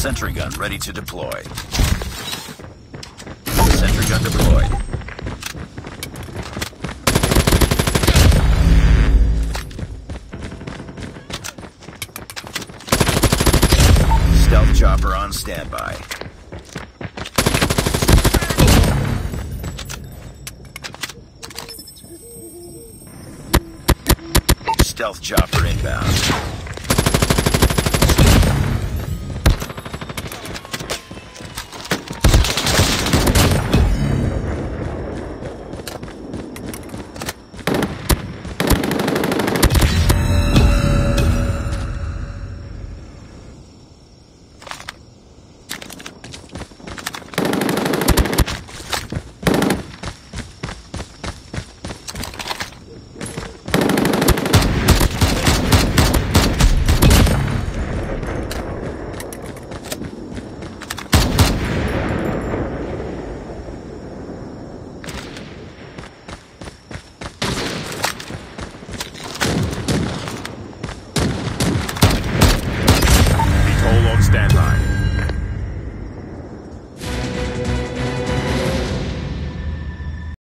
Sentry gun ready to deploy. Sentry gun deployed. Stealth chopper on standby. Stealth chopper inbound.